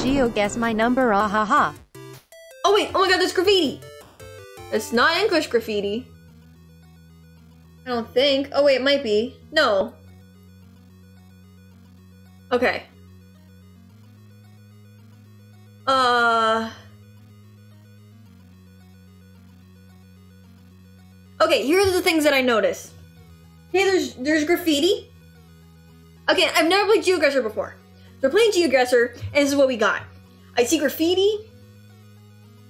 GeoGuess my number ah ha ha. Oh wait, oh my god, there's graffiti! It's not English graffiti. I don't think. Oh wait, it might be. No. Okay. Uh... Okay, here are the things that I noticed. Okay, there's there's graffiti. Okay, I've never played GeoGuessr before. We're playing GeoGuessr, and this is what we got. I see graffiti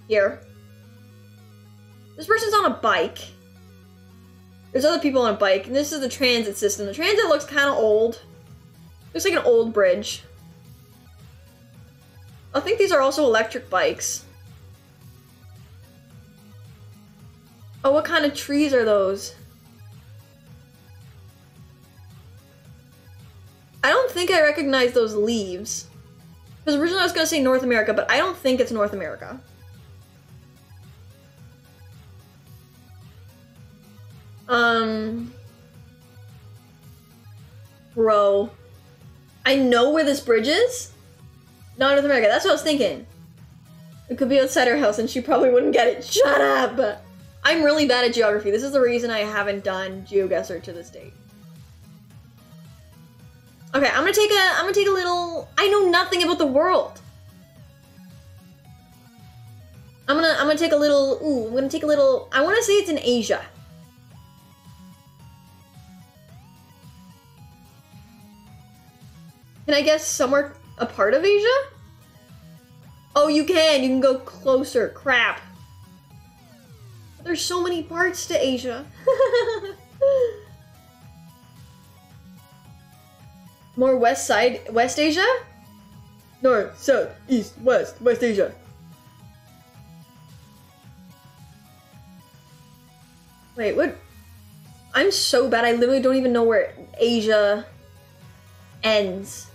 here. This person's on a bike. There's other people on a bike, and this is the transit system. The transit looks kind of old. Looks like an old bridge. I think these are also electric bikes. Oh, what kind of trees are those? I don't think I recognize those leaves. Because originally I was going to say North America, but I don't think it's North America. Um... Bro. I know where this bridge is. Not North America. That's what I was thinking. It could be outside her house and she probably wouldn't get it. Shut up! I'm really bad at geography. This is the reason I haven't done GeoGuessr to this date. Okay, I'm gonna take a I'm gonna take a little I know nothing about the world. I'm gonna I'm gonna take a little ooh, I'm gonna take a little I wanna say it's in Asia. Can I guess somewhere a part of Asia? Oh you can, you can go closer. Crap. There's so many parts to Asia. More west side, West Asia? North, south, east, west, West Asia. Wait, what? I'm so bad, I literally don't even know where Asia ends.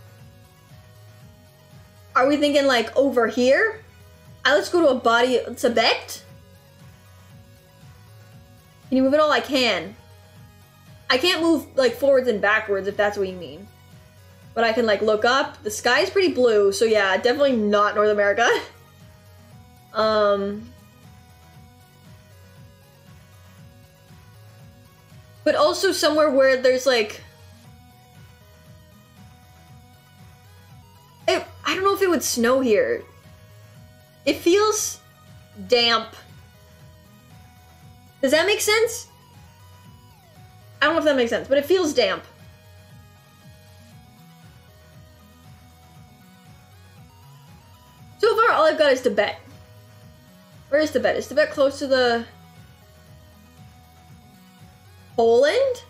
Are we thinking like over here? Uh, let's go to a body, Tibet? Can you move it all? I can. I can't move like forwards and backwards if that's what you mean. But I can like look up. The sky is pretty blue, so yeah, definitely not North America. um But also somewhere where there's like it, I don't know if it would snow here. It feels damp does that make sense? I don't know if that makes sense, but it feels damp. All I've got is Tibet. Where is Tibet? Is Tibet close to the... Poland?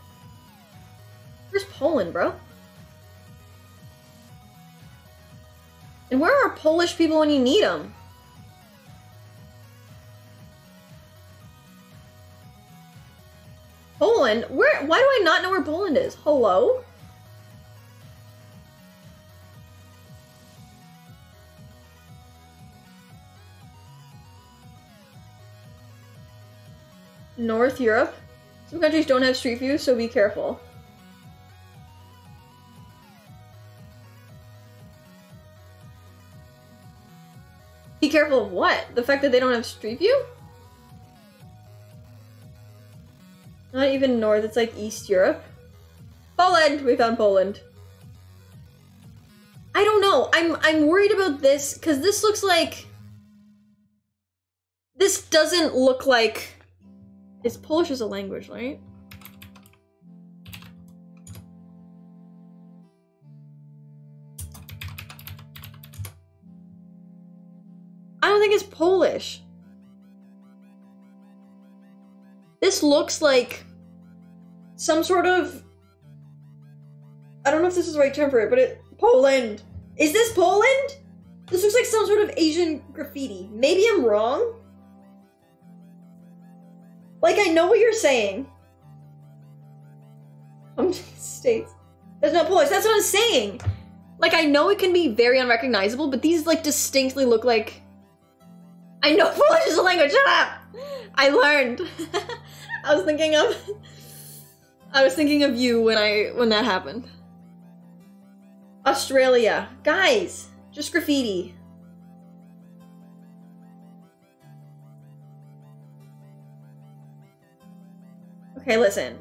Where's Poland, bro? And where are Polish people when you need them? Poland? Where? Why do I not know where Poland is? Hello? North Europe? Some countries don't have street views, so be careful. Be careful of what? The fact that they don't have street view? Not even north, it's like East Europe. Poland! We found Poland. I don't know. I'm I'm worried about this because this looks like this doesn't look like it's Polish as a language, right? I don't think it's Polish. This looks like some sort of I don't know if this is the right term for it, but it Poland. Is this Poland? This looks like some sort of Asian graffiti. Maybe I'm wrong. Like I know what you're saying. I'm just States. There's no Polish. That's what I'm saying. Like I know it can be very unrecognizable, but these like distinctly look like I know Polish is a language. Shut up. I learned. I was thinking of I was thinking of you when I when that happened. Australia. Guys, just graffiti. Okay, listen.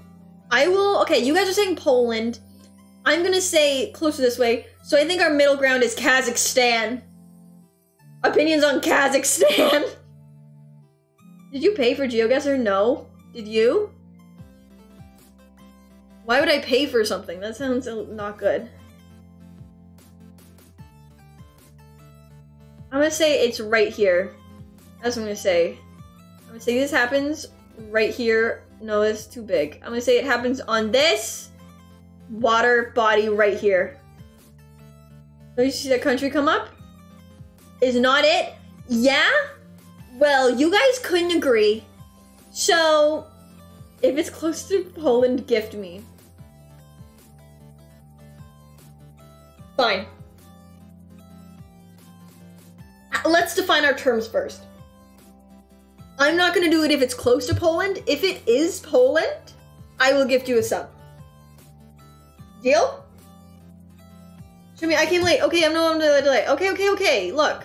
I will. Okay, you guys are saying Poland. I'm gonna say closer this way. So I think our middle ground is Kazakhstan. Opinions on Kazakhstan. Did you pay for GeoGuessr? No. Did you? Why would I pay for something? That sounds not good. I'm gonna say it's right here. That's what I'm gonna say. I'm gonna say this happens right here. No, it's too big. I'm gonna say it happens on this water body right here. Don't you see that country come up? Is not it? Yeah? Well, you guys couldn't agree. So, if it's close to Poland, gift me. Fine. Uh, Let's define our terms first. I'm not gonna do it if it's close to Poland. If it is Poland, I will gift you a sub. Deal? Show me, I came late. Okay, I'm no I'm delay. Okay, okay, okay. Look.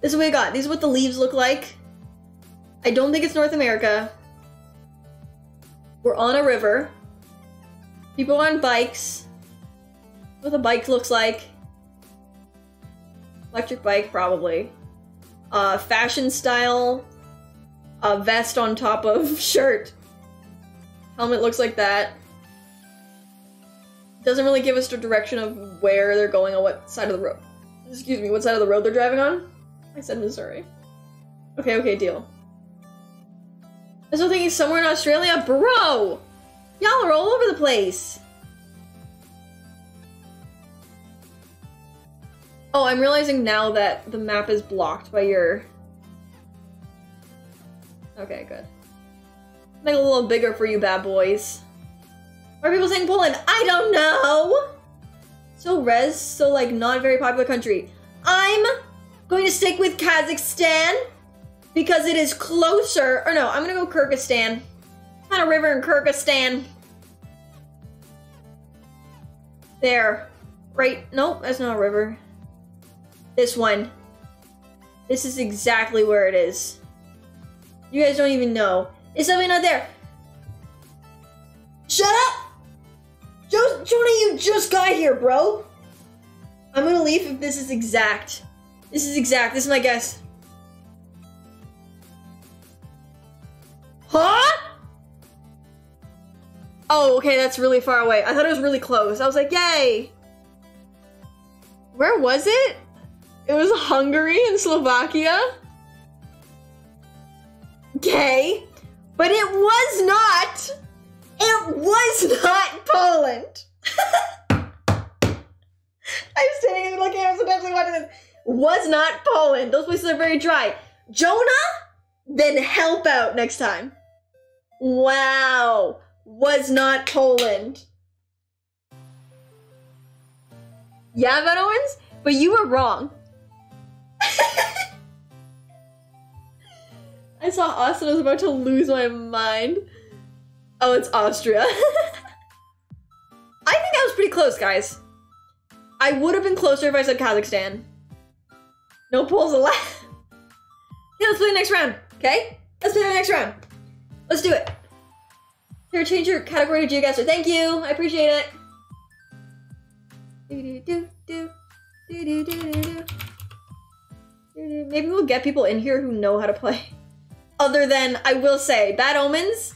This is what we got. These are what the leaves look like. I don't think it's North America. We're on a river. People on bikes. What the bike looks like. Electric bike, probably. Uh, fashion style. A vest on top of shirt. Helmet looks like that. Doesn't really give us the direction of where they're going on what side of the road. Excuse me, what side of the road they're driving on? I said Missouri. Okay, okay, deal. I still think he's somewhere in Australia? Bro! Y'all are all over the place. Oh, I'm realizing now that the map is blocked by your... Okay, good. Make it a little bigger for you bad boys. Why are people saying Poland? I don't know! So res, so like not a very popular country. I'm going to stick with Kazakhstan because it is closer. Or no, I'm gonna go Kyrgyzstan. On a river in Kyrgyzstan. There. Right. Nope, that's not a river. This one. This is exactly where it is. You guys don't even know. Is something not there? Shut up! Jo- Jonah, you just got here, bro. I'm gonna leave if this is exact. This is exact. This is my guess. Huh? Oh, okay, that's really far away. I thought it was really close. I was like, yay! Where was it? It was Hungary and Slovakia? Okay. But it was not! It was not Poland! I'm standing and looking at it sometimes like watching this. Was not Poland. Those places are very dry. Jonah? Then help out next time. Wow. Was not Poland. Yeah, Bad Omens? But you were wrong. I saw Austin, I was about to lose my mind. Oh, it's Austria. I think I was pretty close, guys. I would have been closer if I said Kazakhstan. No polls allowed. yeah, let's play the next round, okay? Let's play the next round. Let's do it. Here, change your category to GeoGuessr. Thank you. I appreciate it. Maybe we'll get people in here who know how to play. Other than, I will say, Bad Omens,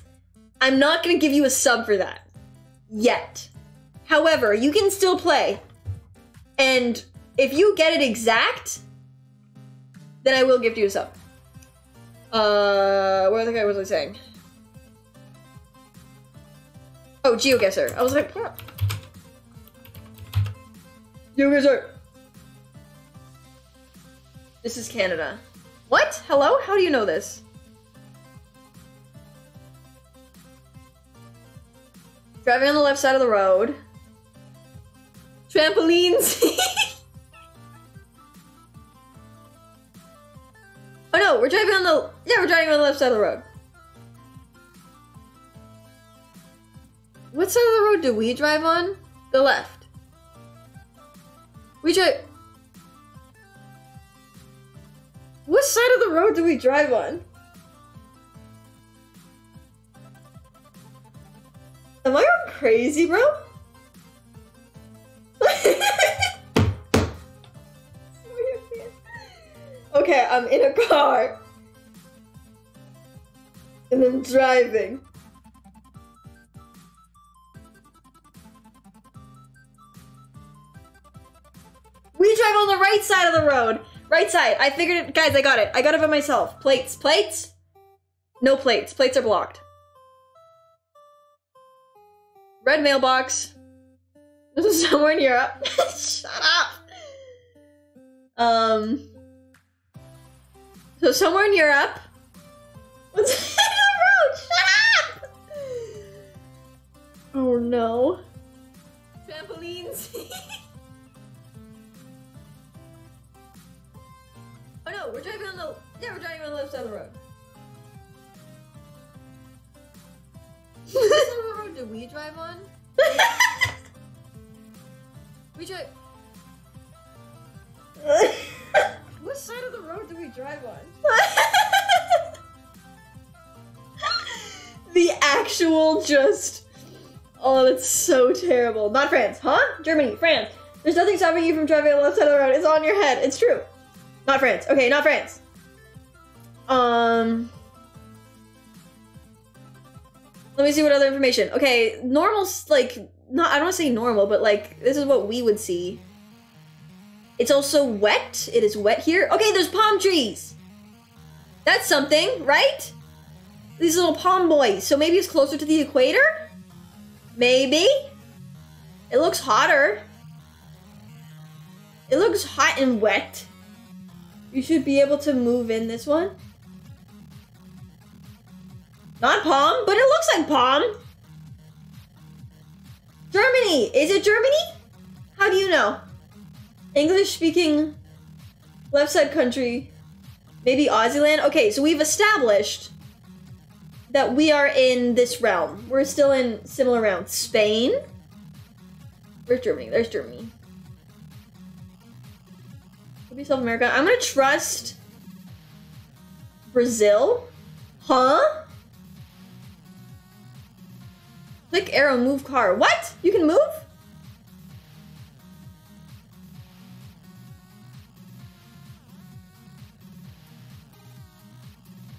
I'm not gonna give you a sub for that. Yet. However, you can still play. And if you get it exact, then I will give you a sub. Uh, what the guy was I saying? Oh, GeoGuessr. I was like, yeah. GeoGuessr. This is Canada. What? Hello? How do you know this? Driving on the left side of the road. Trampolines. oh no, we're driving on the yeah, we're driving on the left side of the road. What side of the road do we drive on? The left. We drive. What side of the road do we drive on? Crazy, bro? okay, I'm in a car. And I'm driving. We drive on the right side of the road. Right side. I figured it. Guys, I got it. I got it by myself. Plates. Plates? No plates. Plates are blocked. Red mailbox. This is somewhere in Europe. Shut up. Um. So somewhere in Europe. What's in the road? Shut up. Oh no. Trampolines. oh no, we're driving on the yeah, we're driving on the left side of the road. what the road did we drive on? we drive. What side of the road do we drive on? the actual just. Oh, that's so terrible. Not France, huh? Germany, France. There's nothing stopping you from driving on the left side of the road. It's on your head. It's true. Not France. Okay, not France. Um. Let me see what other information. Okay, normal, like, not, I don't want to say normal, but like, this is what we would see. It's also wet. It is wet here. Okay, there's palm trees. That's something, right? These little palm boys. So maybe it's closer to the equator? Maybe. It looks hotter. It looks hot and wet. You should be able to move in this one. Not palm, but it looks like palm. Germany. Is it Germany? How do you know? English speaking left side country. Maybe Aussie Okay, so we've established that we are in this realm. We're still in similar realms. Spain. Where's Germany? There's Germany. Could be South America. I'm gonna trust Brazil. Huh? Click arrow, move car. What? You can move?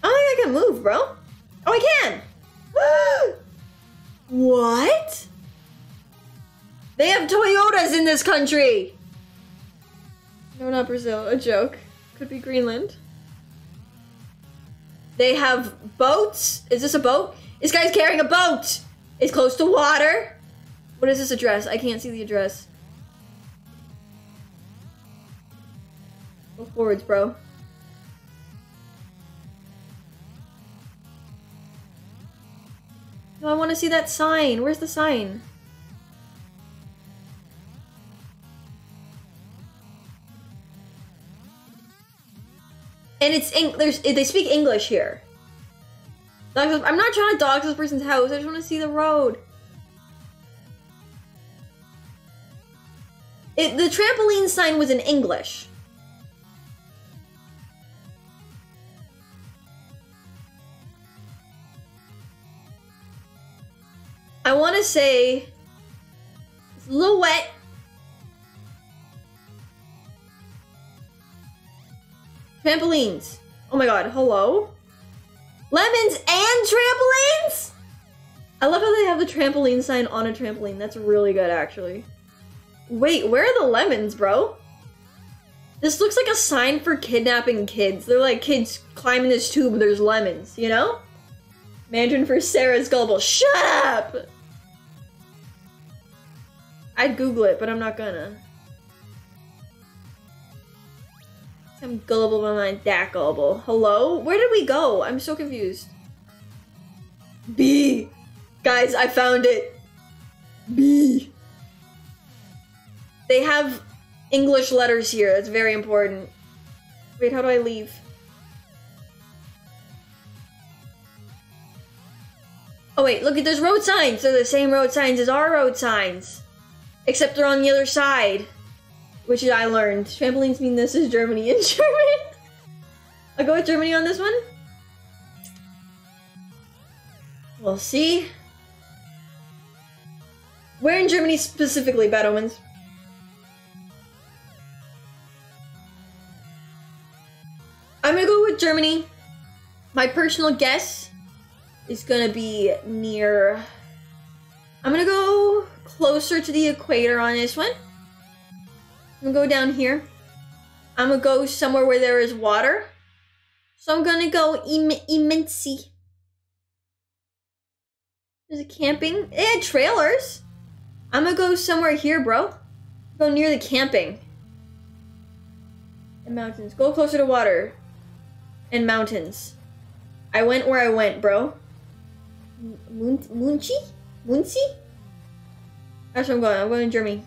I don't think I can move, bro. Oh, I can. what? They have Toyotas in this country. No, not Brazil. A joke. Could be Greenland. They have boats. Is this a boat? This guy's carrying a boat. It's close to water. What is this address? I can't see the address. Go forwards, bro. No, I want to see that sign. Where's the sign? And it's Eng- there's they speak English here. I'm not trying to dog this person's house. I just want to see the road. It, the trampoline sign was in English. I want to say it's a little wet. Trampolines. Oh my god, hello? Lemons and trampolines? I love how they have the trampoline sign on a trampoline. That's really good, actually. Wait, where are the lemons, bro? This looks like a sign for kidnapping kids. They're like kids climbing this tube, there's lemons, you know? Mandarin for Sarah's gullible. Shut up! I'd Google it, but I'm not gonna. I'm gullible, but I'm not that gullible. Hello? Where did we go? I'm so confused. B. Guys, I found it. B. They have English letters here. That's very important. Wait, how do I leave? Oh wait, look at those road signs. They're the same road signs as our road signs. Except they're on the other side. Which I learned. Trampolines mean this is Germany in German. I'll go with Germany on this one. We'll see. Where in Germany specifically, Bad Omens? I'm gonna go with Germany. My personal guess is gonna be near. I'm gonna go closer to the equator on this one. I'm gonna go down here. I'm gonna go somewhere where there is water. So I'm gonna go Im- Immensy. There's a camping. Had trailers. I'm gonna go somewhere here, bro. Go near the camping. And mountains. Go closer to water. And mountains. I went where I went, bro. Moonchi? Moonsi? That's where I'm going. I'm going to Germany.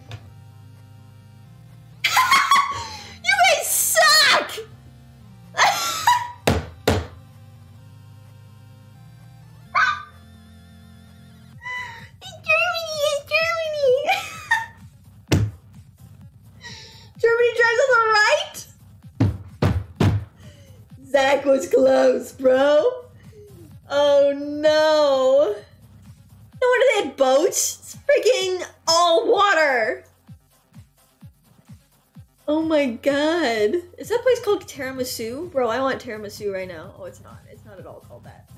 Bro. Oh no. No wonder they had boats. It's freaking all water. Oh my god. Is that place called tiramisu? Bro, I want tiramisu right now. Oh, it's not. It's not at all called that.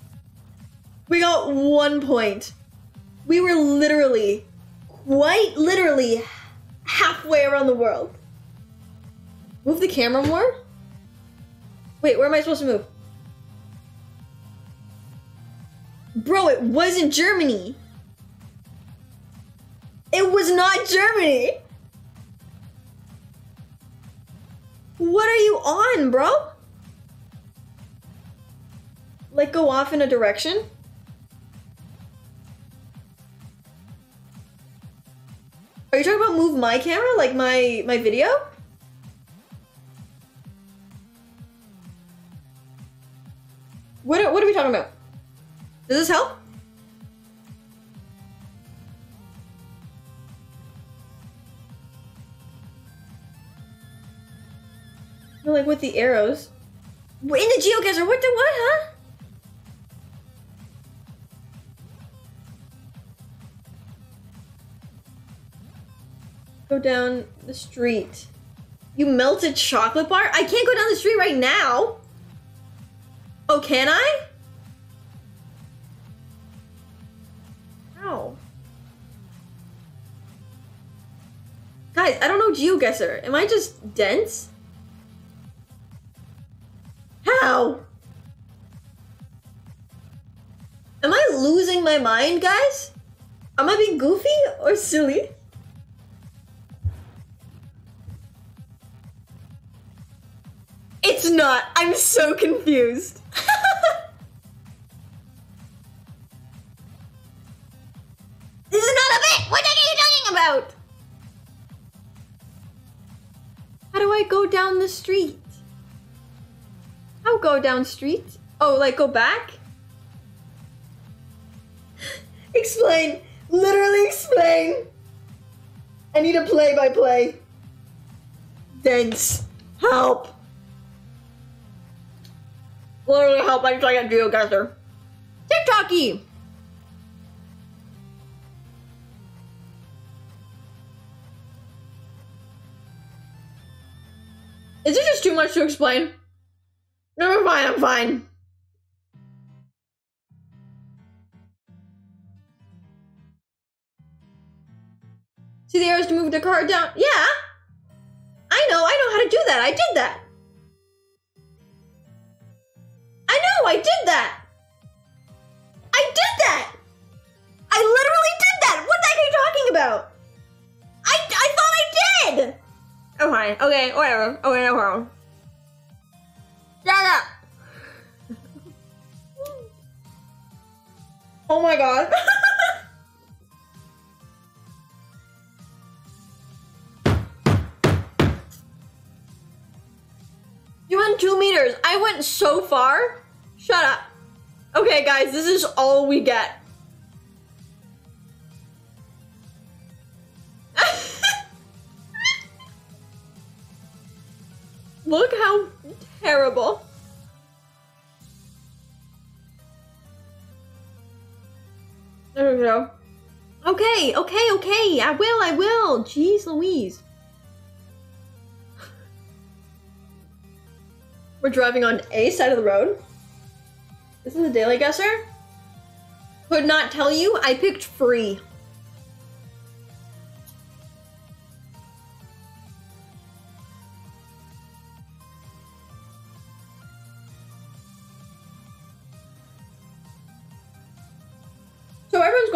We got one point. We were literally, quite literally, halfway around the world. Move the camera more? Wait, where am I supposed to move? Bro, it wasn't Germany. It was not Germany. What are you on, bro? Like go off in a direction? Are you talking about move my camera? Like my my video? What are, what are we talking about? Does this help? Like with the arrows. In the geocacher, what the what, huh? Go down the street. You melted chocolate bar? I can't go down the street right now. Oh, can I? Guys, I don't know GeoGuessr. Am I just dense? How? Am I losing my mind, guys? Am I being goofy or silly? It's not. I'm so confused. go down the street? How go down street? Oh, like go back? explain. Literally explain. I need a play by play. Dense. Help. Literally help. I'm trying to geocacher. TikToky. Is it just too much to explain? No, I'm fine. I'm fine. See the arrows to move the card down? Yeah. I know. I know how to do that. I did that. I know. I did that. Fine. Okay, whatever. Okay, no problem. Shut up. oh my god. you went two meters. I went so far. Shut up. Okay, guys, this is all we get. Look how terrible. There we go. Okay, okay, okay. I will, I will. Jeez Louise. We're driving on A side of the road. This is a daily guesser. Could not tell you. I picked free.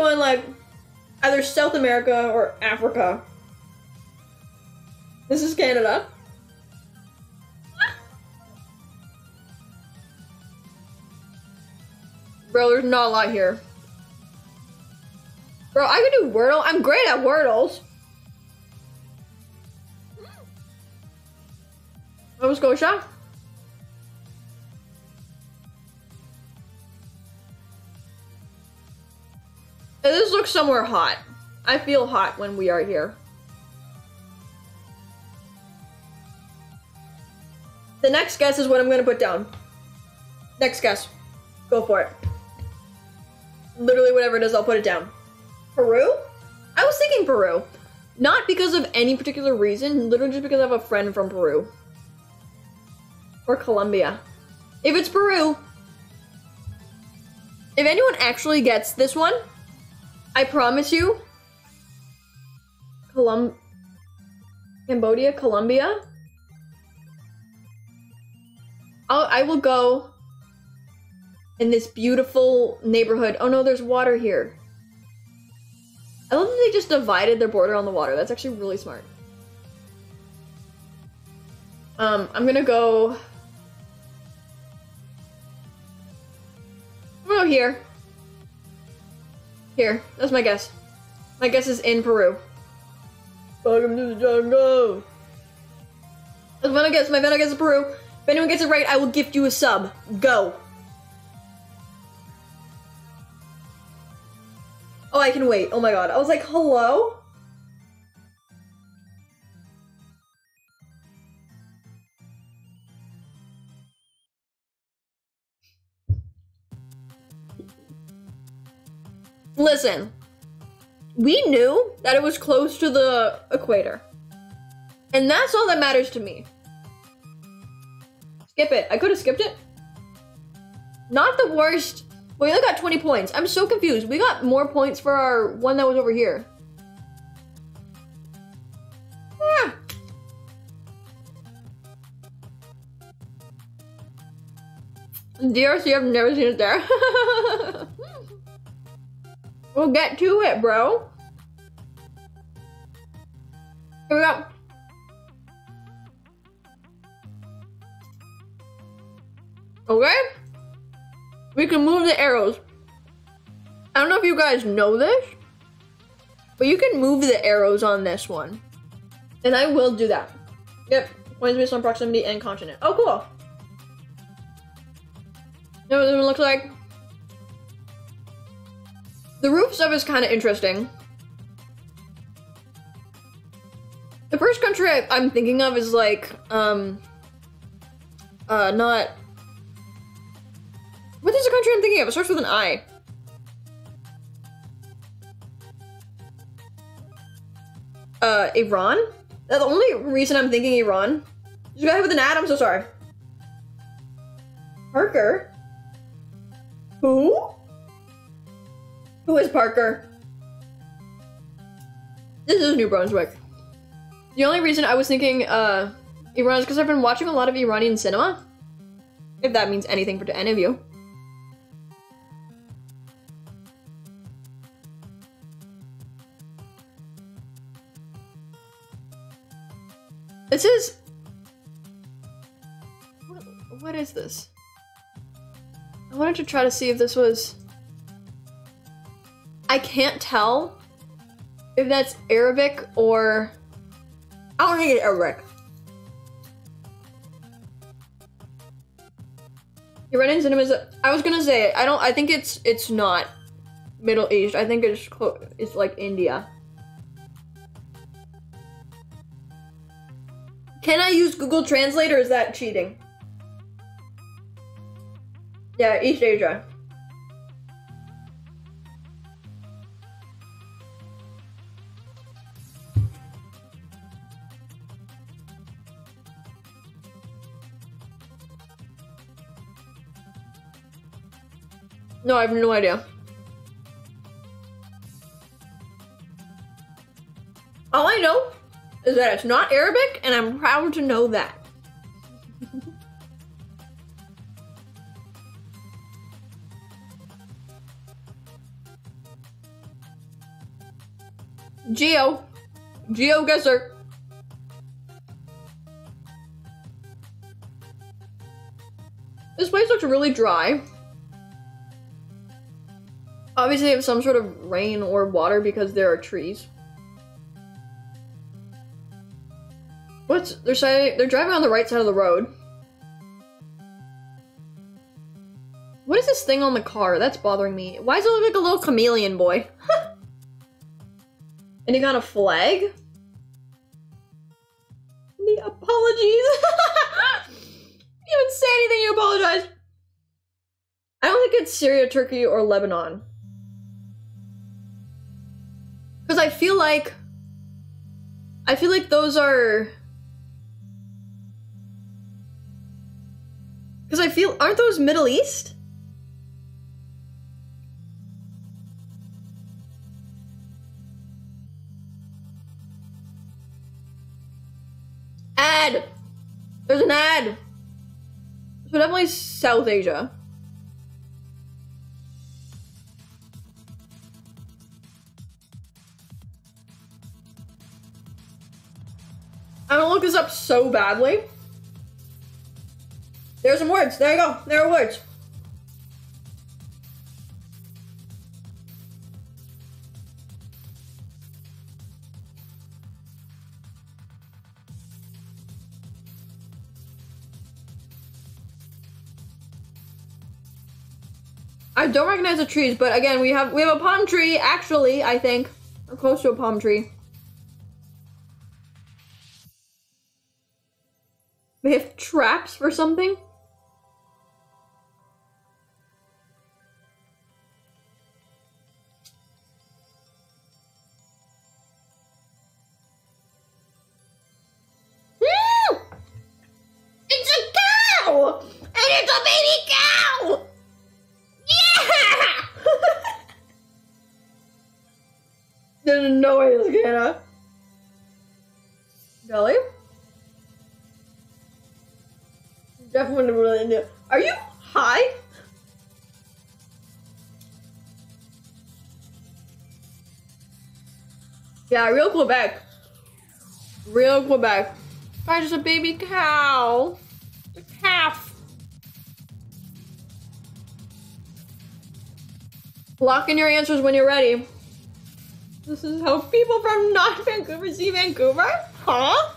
Going like either South America or Africa. This is Canada. Bro, there's not a lot here. Bro, I can do Wordle. I'm great at Wordles. Nova Scotia. This looks somewhere hot. I feel hot when we are here. The next guess is what I'm gonna put down. Next guess. Go for it. Literally whatever it is, I'll put it down. Peru? I was thinking Peru. Not because of any particular reason, literally just because I have a friend from Peru. Or Colombia. If it's Peru, if anyone actually gets this one, I promise you, Colum Cambodia, Colombia. I'll, I will go in this beautiful neighborhood. Oh no, there's water here. I love that they just divided their border on the water. That's actually really smart. Um, I'm gonna go. I'm gonna go here. Here, that's my guess. My guess is in Peru. Welcome to the jungle. That's my guess. My final guess is Peru. If anyone gets it right, I will gift you a sub. Go. Oh, I can wait. Oh my god. I was like, hello? Listen, we knew that it was close to the equator. And that's all that matters to me. Skip it. I could have skipped it. Not the worst. We only got 20 points. I'm so confused. We got more points for our one that was over here. Ah. DRC, I've never seen it there. we'll get to it, bro. Here we go. Okay? We can move the arrows. I don't know if you guys know this, but you can move the arrows on this one. And I will do that. Yep, points based on proximity and continent. Oh, cool. You know what this one looks like? The roof stuff is kind of interesting. The first country I, I'm thinking of is like, um, uh, not what is the country I'm thinking of? It starts with an I. Uh, Iran? The only reason I'm thinking Iran. You a guy with an ad, I'm so sorry. Parker? Who? Who is Parker? This is New Brunswick. The only reason I was thinking, uh, Iran is because I've been watching a lot of Iranian cinema. If that means anything for any of you. This is. What, what is this? I wanted to try to see if this was. I can't tell if that's Arabic or. I don't think it's Arabic. Iranian cinema is. I was gonna say I don't. I think it's it's not Middle East. I think it's it's like India. Can I use Google Translate or is that cheating? Yeah, East Asia. No, I have no idea. All I know is that it's not Arabic, and I'm proud to know that. Geo. GeoGuessr. This place looks really dry. Obviously, have some sort of rain or water because there are trees. What's they're saying? They're driving on the right side of the road. What is this thing on the car? That's bothering me. Why does it look like a little chameleon boy? and he got a flag? The apologies. you didn't say anything, you apologize. I don't think it's Syria, Turkey, or Lebanon. Because I feel like. I feel like those are. Because I feel. Aren't those Middle East? Ad! There's an ad! So definitely South Asia. I don't look this up so badly. There's some words. There you go. There are words. I don't recognize the trees, but again, we have we have a palm tree. Actually, I think we're close to a palm tree. We have traps for something. Yeah, real Quebec. Real Quebec. I just a baby cow. A calf. Lock in your answers when you're ready. This is how people from not Vancouver see Vancouver? Huh?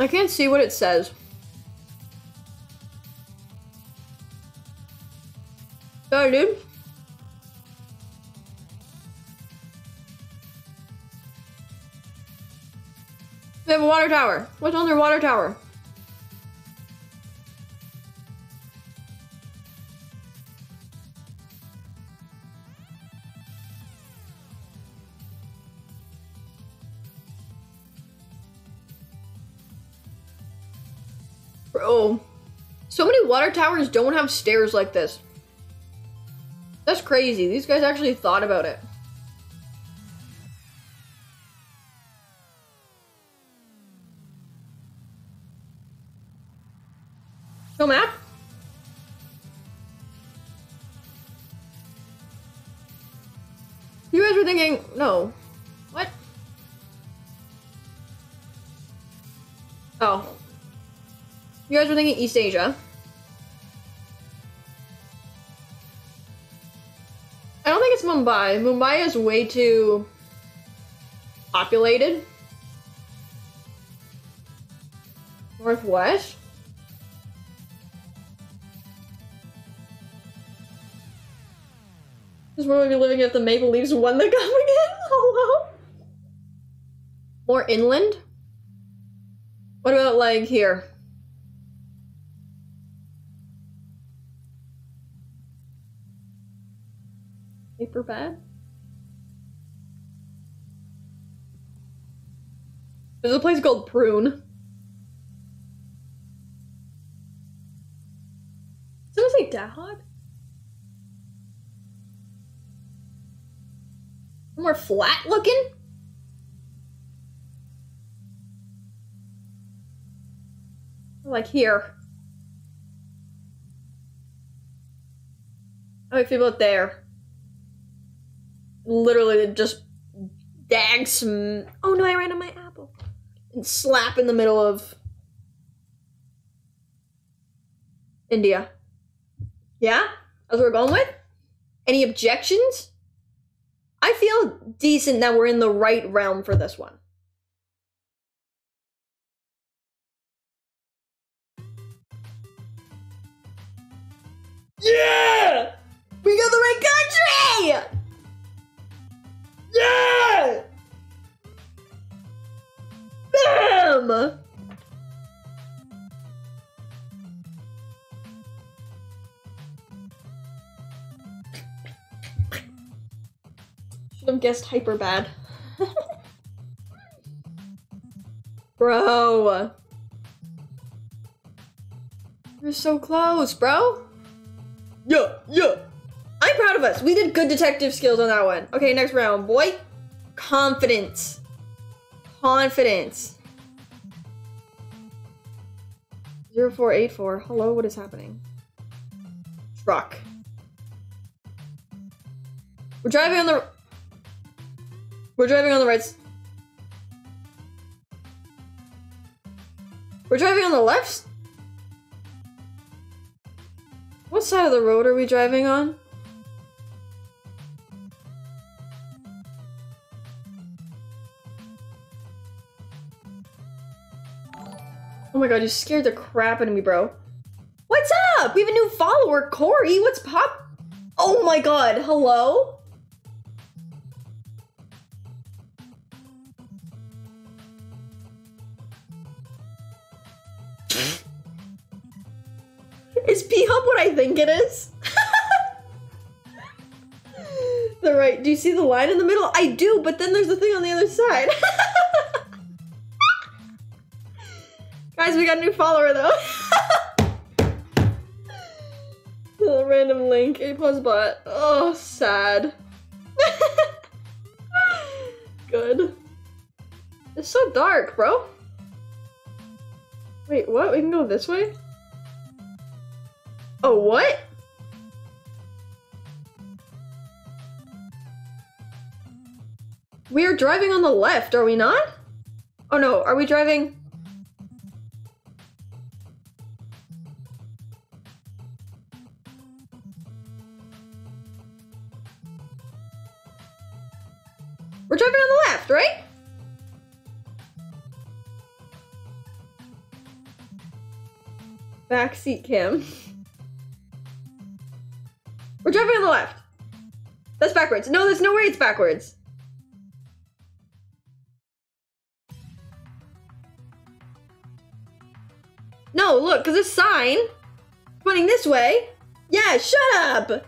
I can't see what it says. Sorry, dude. They have a water tower. What's on their water tower? Water towers don't have stairs like this. That's crazy. These guys actually thought about it. No map? You guys were thinking, no. What? Oh. You guys were thinking East Asia. Mumbai. Mumbai is way too populated. Northwest? This is where we'd be living if the Maple Leafs won the cup again. Hello? More inland? What about like here? Hyper bad. There's a place called Prune. Someone say Dahog? More flat looking? Like here. How do I feel about there? Literally just dag some. Oh no, I ran on my apple. And slap in the middle of India. Yeah? That's what we're going with? Any objections? I feel decent that we're in the right realm for this one. Yeah! We got the right country! Yeah! Bam! Should have guessed Hyderabad. bro. We're so close, bro. Yeah, yeah. Proud of us. We did good detective skills on that one. Okay, next round, boy. Confidence. Confidence. 0484. Hello, what is happening? Truck. We're driving on the. We're driving on the right. We're driving on the left. What side of the road are we driving on? My god, you scared the crap out of me, bro. What's up? We have a new follower, Corey. What's pop? Oh my god, hello? Is P Hub what I think it is? the right. Do you see the line in the middle? I do, but then there's the thing on the other side. Guys, we got a new follower though. Random link, A plus bot. Oh, sad. Good. It's so dark, bro. Wait, what? We can go this way? Oh, what? We are driving on the left, are we not? Oh no, are we driving? Backseat cam. We're driving on the left. That's backwards. No, there's no way it's backwards. No, look, because this sign pointing this way. Yeah, shut up!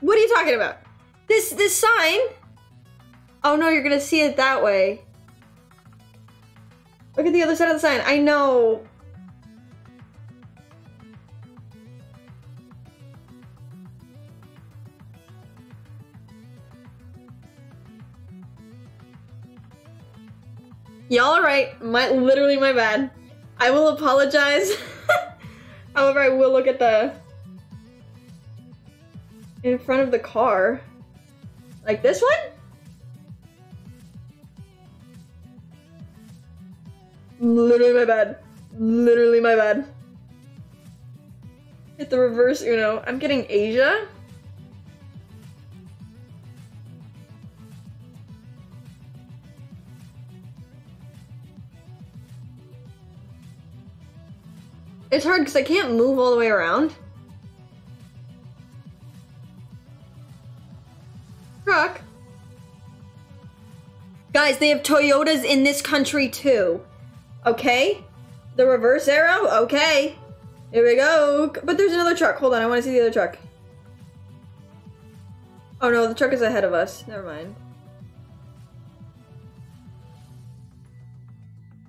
What are you talking about? This this sign? Oh no, you're gonna see it that way. Look at the other side of the sign. I know. Y'all right. My literally my bad. I will apologize. However, I will look at the in front of the car. Like this one? Literally my bad. Literally my bad. Hit the reverse Uno. I'm getting Asia. It's hard because I can't move all the way around. Truck. Guys, they have Toyotas in this country too. Okay? The reverse arrow? Okay. Here we go. But there's another truck. Hold on, I want to see the other truck. Oh no, the truck is ahead of us. Never mind.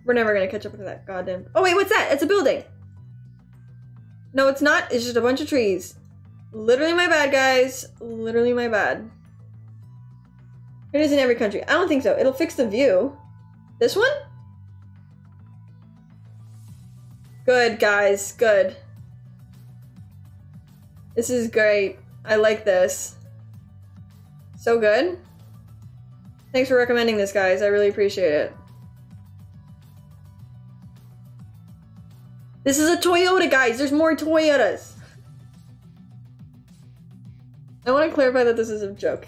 We're never gonna catch up with that goddamn. Oh wait, what's that? It's a building. No, it's not. It's just a bunch of trees. Literally my bad, guys. Literally my bad. It is in every country. I don't think so. It'll fix the view. This one? Good, guys. Good. This is great. I like this. So good. Thanks for recommending this, guys. I really appreciate it. This is a Toyota, guys. There's more Toyotas. I want to clarify that this is a joke.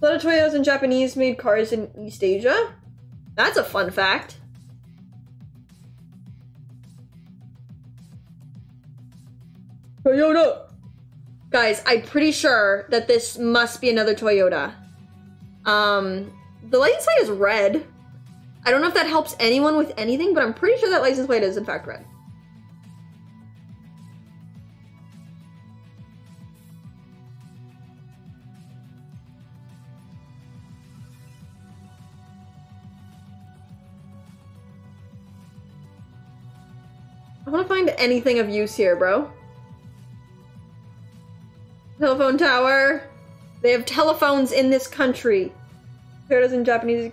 A lot of Toyotas and Japanese made cars in East Asia. That's a fun fact. Toyota! Guys, I'm pretty sure that this must be another Toyota. Um, the license plate is red. I don't know if that helps anyone with anything, but I'm pretty sure that license plate is in fact red. I want to find anything of use here, bro. Telephone tower. They have telephones in this country. Toyotas in Japanese.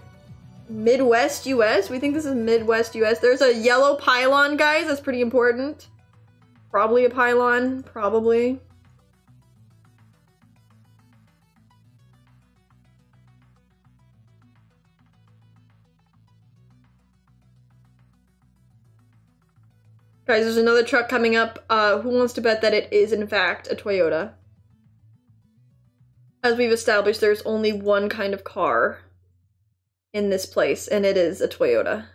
Midwest US. We think this is Midwest US. There's a yellow pylon, guys. That's pretty important. Probably a pylon. Probably. Guys, there's another truck coming up. Uh, who wants to bet that it is, in fact, a Toyota? As we've established, there's only one kind of car in this place, and it is a Toyota.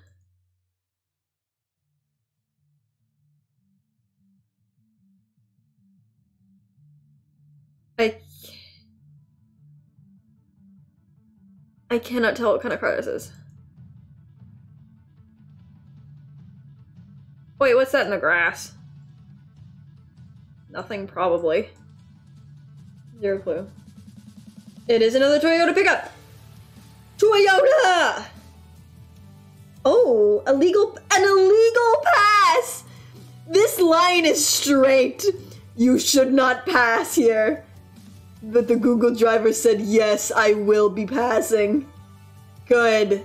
I I cannot tell what kind of car this is. Wait, what's that in the grass? Nothing, probably. Zero clue. It is another Toyota pickup! Toyota! Oh, illegal- an illegal pass! This line is straight. You should not pass here. But the Google driver said, yes, I will be passing. Good.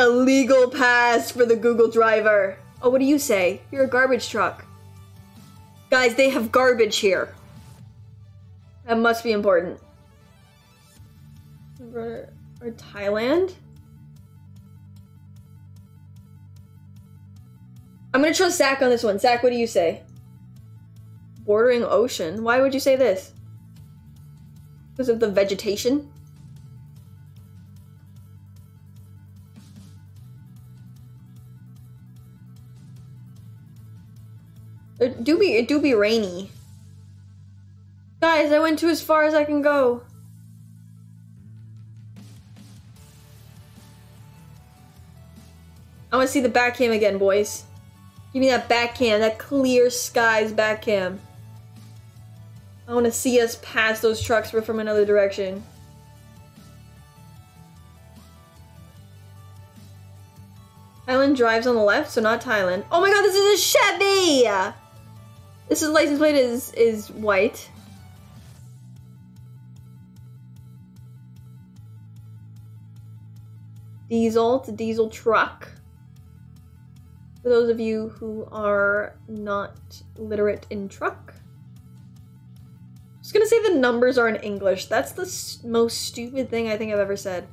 Illegal pass for the Google driver. Oh, what do you say? You're a garbage truck. Guys, they have garbage here. That must be important. Or, or Thailand? I'm gonna trust Zach on this one. Zach, what do you say? Bordering ocean? Why would you say this? Because of the vegetation? It do be it do be rainy. Guys, I went to as far as I can go. I want to see the back cam again, boys. Give me that back cam, that clear skies back cam. I want to see us pass those trucks from another direction. Thailand drives on the left, so not Thailand. Oh my god, this is a Chevy! This is license plate is is white. Diesel, it's a diesel truck. For those of you who are not literate in truck. I was gonna say the numbers are in English. That's the most stupid thing I think I've ever said.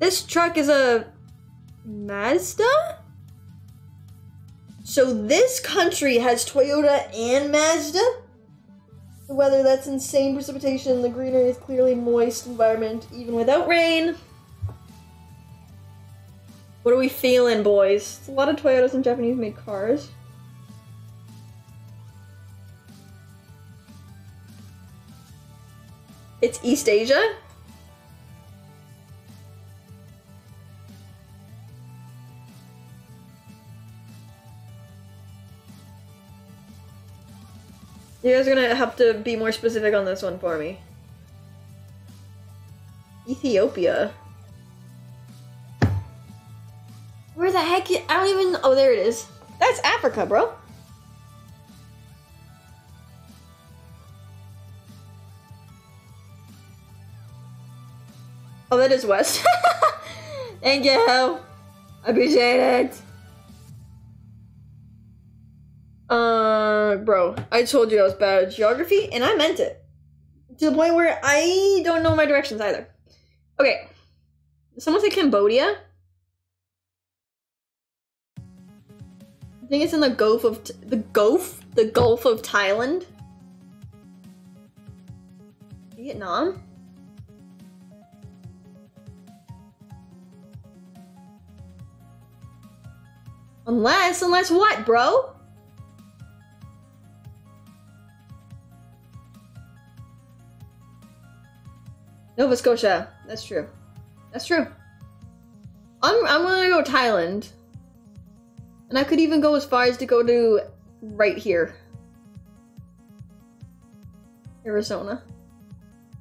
This truck is a Mazda? So this country has Toyota and Mazda? The weather, that's insane precipitation. The greenery is clearly moist environment, even without rain. What are we feeling, boys? It's a lot of Toyotas and Japanese made cars. It's East Asia? You guys are gonna have to be more specific on this one for me. Ethiopia. The heck? I don't even. Oh, there it is. That's Africa, bro. Oh, that is West. Thank you. Appreciate it. Uh, bro, I told you I was bad at geography, and I meant it. To the point where I don't know my directions either. Okay. Someone say Cambodia? I think it's in the Gulf of the Gulf, the Gulf of Thailand. Vietnam. Unless, unless what, bro? Nova Scotia. That's true. That's true. I'm I'm gonna go Thailand. And I could even go as far as to go to right here. Arizona.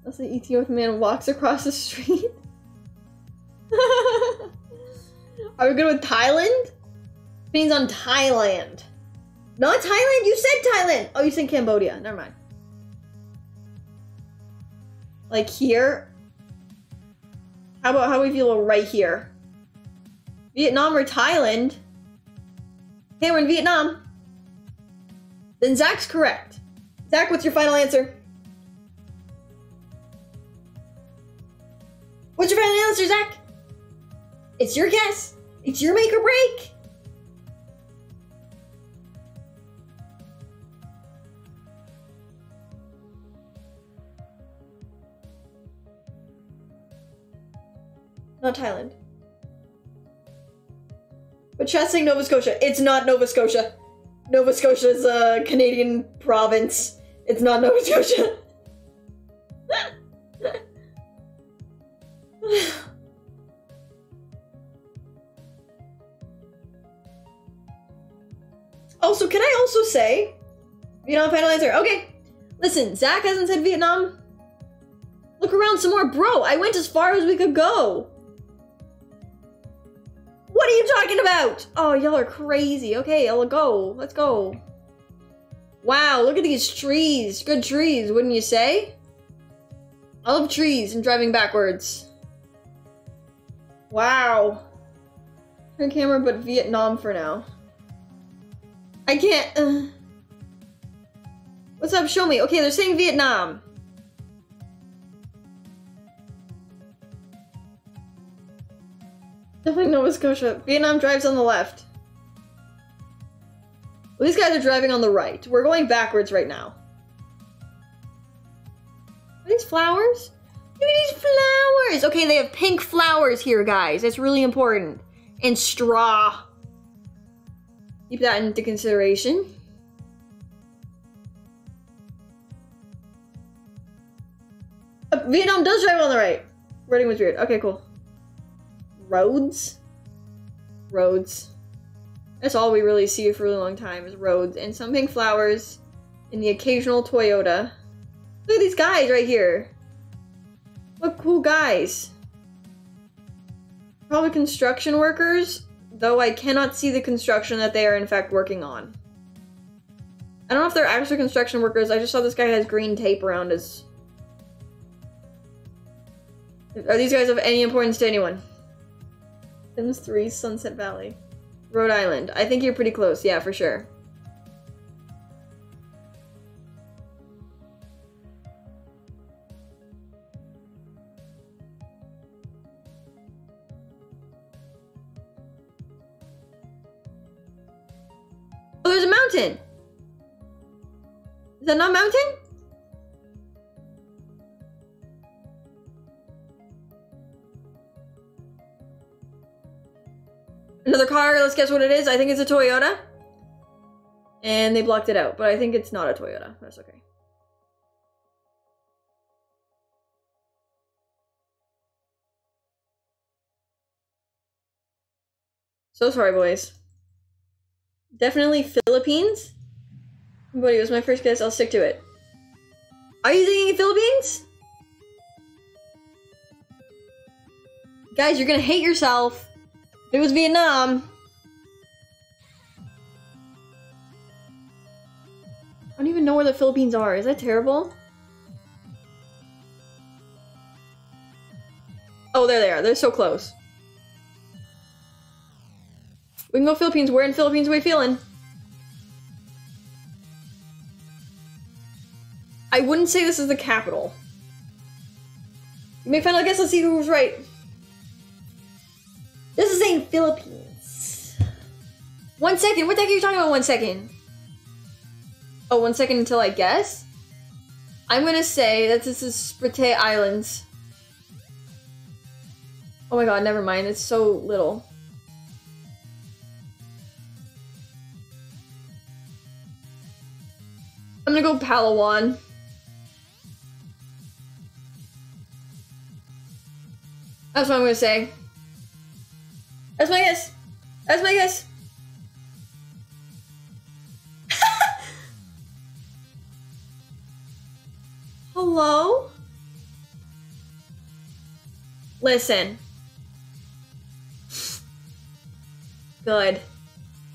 As the Ethiopian man walks across the street. Are we good with Thailand? Means on Thailand. Not Thailand, you said Thailand! Oh, you said Cambodia. Never mind. Like here? How about how we feel right here? Vietnam or Thailand? Okay, we're in Vietnam. Then Zach's correct. Zach, what's your final answer? What's your final answer, Zach? It's your guess. It's your make or break. Not Thailand. But chat's saying Nova Scotia. It's not Nova Scotia. Nova Scotia is a Canadian province. It's not Nova Scotia. also, can I also say Vietnam final answer? Okay. Listen, Zach hasn't said Vietnam. Look around some more, bro. I went as far as we could go. What are you talking about? Oh, y'all are crazy. Okay, I'll go. Let's go. Wow, look at these trees. Good trees, wouldn't you say? I love trees and driving backwards. Wow. Turn camera, but Vietnam for now. I can't. Uh... What's up? Show me. Okay, they're saying Vietnam. Definitely Nova Scotia. Vietnam drives on the left. Well, these guys are driving on the right. We're going backwards right now. Are these flowers? Look at these flowers! Okay, they have pink flowers here, guys. That's really important. And straw. Keep that into consideration. Uh, Vietnam does drive on the right. Wording was weird. Okay, cool. Roads? Roads. That's all we really see for a really long time is roads and some pink flowers and the occasional Toyota. Look at these guys right here. What cool guys. Probably construction workers, though I cannot see the construction that they are in fact working on. I don't know if they're actually construction workers. I just saw this guy has green tape around his. Are these guys of any importance to anyone? Sims 3 Sunset Valley. Rhode Island. I think you're pretty close. Yeah, for sure. Oh, there's a mountain! Is that not mountain? Guess what it is. I think it's a Toyota. And they blocked it out, but I think it's not a Toyota. That's okay. So sorry, boys. Definitely Philippines. But it was my first guess. I'll stick to it. Are you thinking Philippines? Guys, you're gonna hate yourself. It was Vietnam. Even know where the Philippines are. Is that terrible? Oh, there they are. They're so close. We can go Philippines. Where in Philippines are we feeling? I wouldn't say this is the capital. May final guess. Let's see who was right. This is saying Philippines. One second. What the heck are you talking about? One second. Oh, one second until I guess. I'm gonna say that this is Spratly Islands. Oh my god, never mind. It's so little. I'm gonna go Palawan. That's what I'm gonna say. That's my guess. That's my guess. Hello? Listen. Good.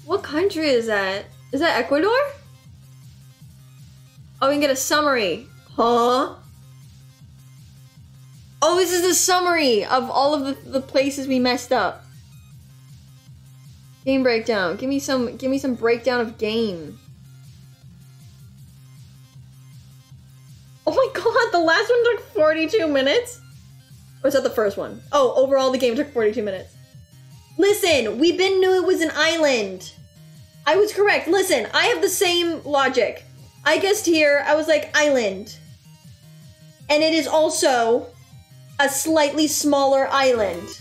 What country is that? Is that Ecuador? Oh, we can get a summary. Huh? Oh, this is the summary of all of the, the places we messed up. Game breakdown. Give me some give me some breakdown of game. Oh my god, the last one took 42 minutes? Or is that the first one? Oh, overall the game took 42 minutes. Listen, we been knew it was an island. I was correct. Listen, I have the same logic. I guessed here, I was like, island. And it is also a slightly smaller island.